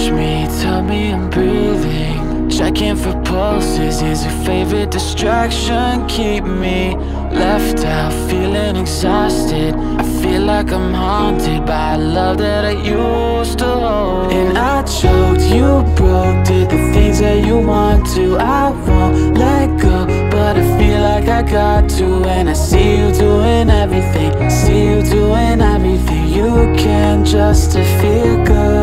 touch me, tell me I'm breathing. Checking for pulses, is your favorite distraction? Keep me left out, feeling exhausted. I feel like I'm haunted by a love that I used to hold. And I choked, you broke, did the things that you want to. I won't let go, but I feel like I got to. And I see you doing everything, see you doing everything. You can just to feel good.